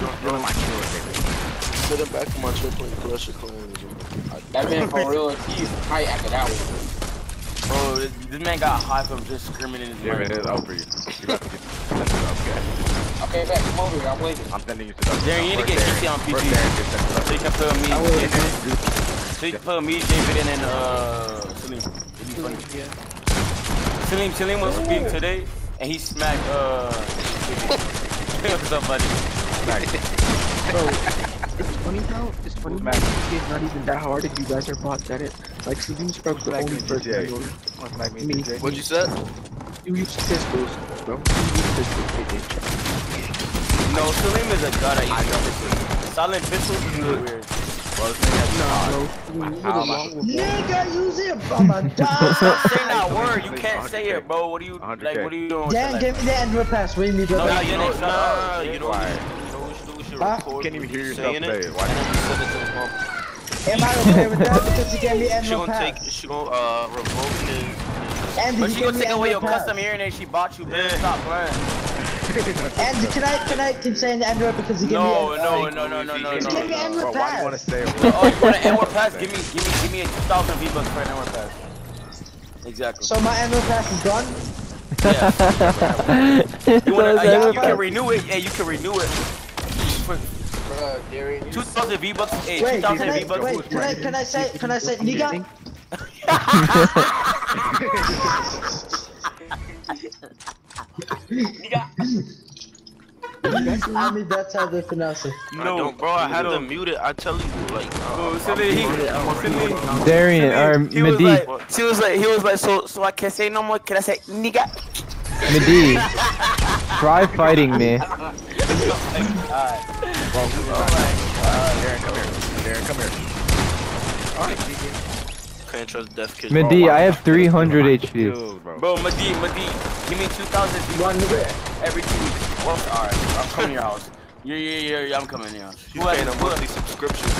my, you're my killer, baby. Sitting back in my chair playing Clash of Clans. That man for real, he's high after that one. Bro, this, this man got high from just screaming in his Yeah, mic. man, it's over you. You about to get sent to the upgrade. Okay, back, come over here, I'm waiting. I'm sending you to the Darren, you need to get First on PG. First Darren gets sent to the So you can put me, I so you can put me, David, and then uh, Salim. It'd be funny. Salim, Salim was speaking today, and he smacked uh. What's up. Bro, it's funny how it's funny how it's not even that hard if you guys are bots at it. Like Steven Sprout's the Like only me, person I know. Me, Me. What'd you say? You use pistols, bro. You use pistols, KJ. No, Salim is a god at using pistols. Silent pistols is really weird. Well, this nigga has a bro. use How am I- Nigga, use it, I'ma die. Stop saying that word. You can't say it, bro. What are you like? What are you doing? with Dan, give me the end pass. Wait me, No, brother. no, No, you you know, didn't. no, no, no, You you don't. Know, Quiet. you know what you should do? We should Huh? record You can't even hear yourself saying say it, it. Why and then not? send it to his mom. Am I okay with that? Because you gave me end She gonna take, she gonna uh revoke his. Andy, But she gave gonna take away your pass. custom hearing aid she bought you, bitch. Yeah. Stop playing. Andy, can I can I keep saying the end word because you gave No, me no, end no, no, no, no, Just give me no. end Bro, word why do you want to pass. say? Oh, you want an N-word pass? Give me, give me, give me a 2,000 V-Bucks for an N-word pass. Exactly. So my end pass is gone. Yeah. You, wanna, uh, yeah, you can renew it. Yeah, you can renew it. For Bruh, Darian, you 2,000 V-Bucks. Hey, 2,000 can I V-Bucks. wait? Can I can I say can I say nigga? I mean that's how they pronounce it. No, don't, bro. I had no. to mute it. I tell you, like, Oh, uh, so then he, muted. so then Darian or he was Medi. like, she was like, he was like, so, so I can't say no more. Can I say nigga? Medi. Try fighting me. Darren, come here. Darren, come here. Can't trust deaf kids. Medi, I have 300 HP. Dude, bro. Bro, Madi, Madi, give me 2,000 One V-Bucks nigga. every two weeks. Well, alright, I'm coming to your house. Yeah, yeah, yeah, yeah, I'm coming to your house. You Who has- paying a who- monthly subscription.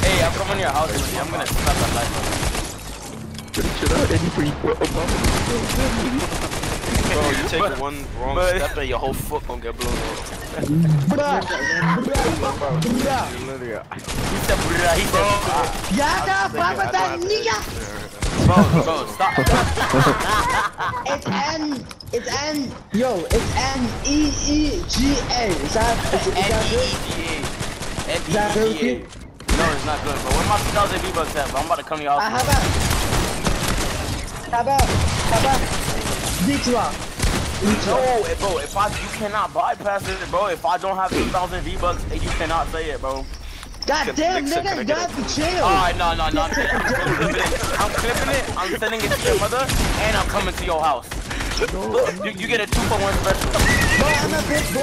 Hey, I'm coming to your house, Madi. I'm gonna slap that light on Shut up, Eddie, for you put Obama. Bro, you take But- one wrong but- step and your whole foot gonna get blown off. Bruh, bruh, bruh. Literally, uh, He said, bruh, he said, ah. Yaga, papa, that nigga. bro, bro, stop. It's N. It's N. Yo, it's N E E G A. Is that is, is that good? N-E-E-G-A. Is that good, No, it's not good, bro. Where my 2,000 V-Bucks at, bro? I'm about to come to your Uh, house. how about? How about? How about? Ditra. No, bro, if I, you cannot bypass it, bro. If I don't have 2,000 V-Bucks, eh, you cannot say it, bro. God damn, can nigga, you got to chill. Alright, no, no, no. I'm clipping it. I'm clipping it. I'm sending it to your mother, and I'm coming to your house. You, you get a two for one special. Bro, I'm a big boy.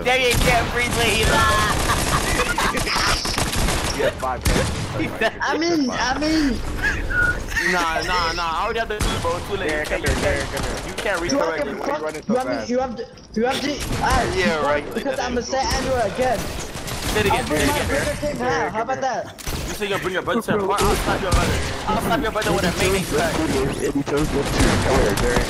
there you can't breathe he lies. you have five minutes. I mean, I mean, Nah, nah, nah. I already have the two, bro. Too late. You Darren, come can't, here, you come here. can't, you can't you have recorrect to, it. Why you running you so have to, fast? you have to, you have to, ah, Yeah, right, Because I'm gonna say. Andrew again. Say it again. I'll bring my brother King Hal. How about that? You say you'll bring your brother to the park. I'll slap your brother. I'll slap your brother with a mayonnaise bag. Come here, Darren.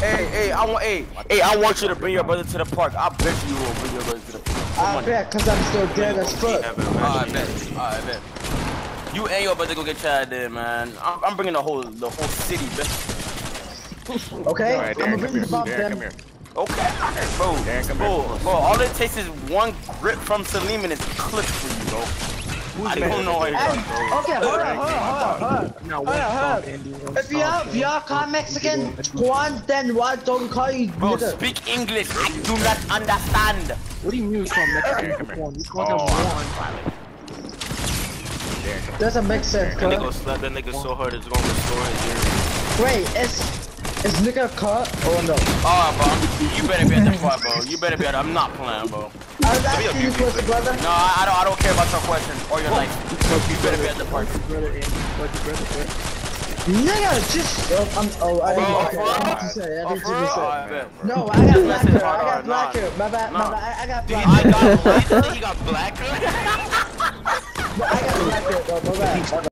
Hey, hey, I want, hey, hey, I want you to bring your brother to the park. I bet you will bring your brother to the park. Come I on. bet, cause I'm still dead as fuck. Alright, oh, bet. Oh, Alright, bet. You and your brother go get your there, man. I'm, I'm bringing the whole, the whole city, bet. Okay, Alright, I'm gonna come bring here. the bomb Darren, then. come here. Okay, bro, Darren, come bro, here. bro. All it takes is one grip from Salim and it's clipped for you, bro. I don't know how you Hey, bro. okay, hold on, hold on, hold on, hold on. Now Hold one on, hold on. If y'all, stop. if y'all call Mexican Juan, then why don't call you Bro, nigga? speak English. I do not understand. What do you mean you call Mexican Darren, come here. one? You call them Oh, one. Darren, come Doesn't make sense, That nigga cuz. that nigga so hard it's gonna restore his hearing. Wait, is is nigga cut or no? Alright, bro. You better be at the park, bro. You better be at. I'm not playing, bro. I was asking you brother. No, I, I don't. I don't care about your question or your life. You better be at the park. Brother. Nigga, just oh, I'm, oh I didn't Bro, okay, I say. I Oh, didn't for real? say. Bet. No, I got black hair. I got on, black hair. My bad, my bad. I, I got Dude, black I hair. got. He got black. I got black hair. bro. My bad.